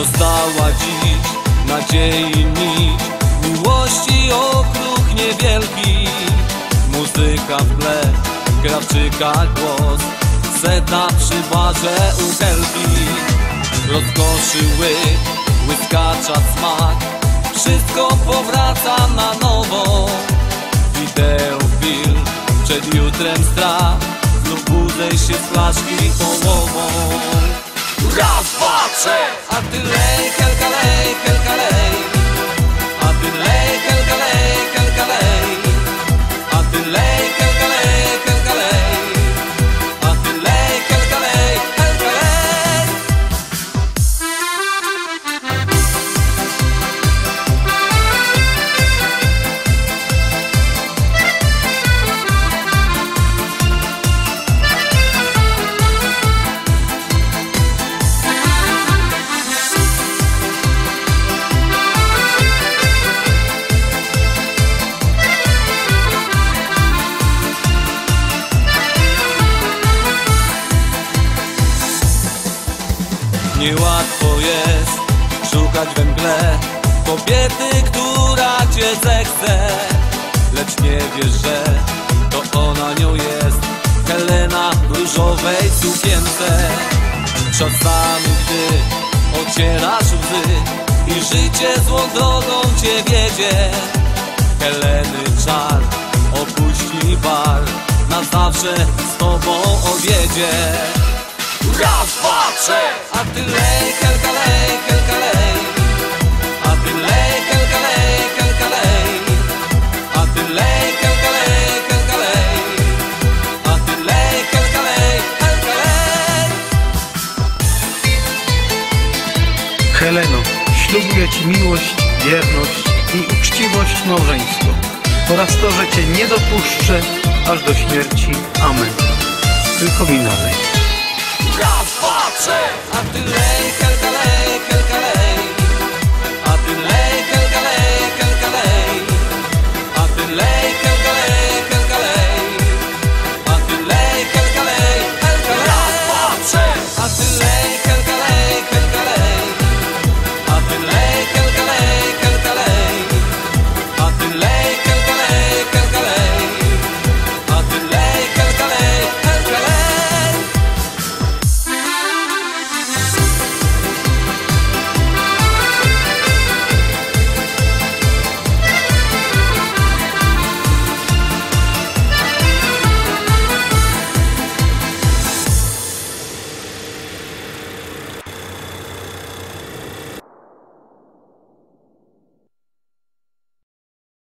Oddała dziś nadziei nić Miłości okruch niewielki Muzyka w tle, krawczyka głos Seta przy barze u Helgi. Rozkoszy łyk, łyskacza smak Wszystko powraca na nowo. Wideo, film, przed jutrem strach Znów budzę się z flaszki połową Raz, dwa, trzy. A ty lej, Niełatwo jest szukać we mgle Kobiety, która cię zechce. Lecz nie wiesz, że to ona nią jest Helena w różowej sukience. Czasami, gdy ocierasz łzy I życie złą drogą cię wiedzie Heleny czar opuści bar Na zawsze z tobą odjedzie Raz, dwa, miłość, wierność i uczciwość małżeńską oraz to, że Cię nie dopuszczę aż do śmierci. Amen. Tylko mi nalej. Raz, dwa, trzy A ty lej,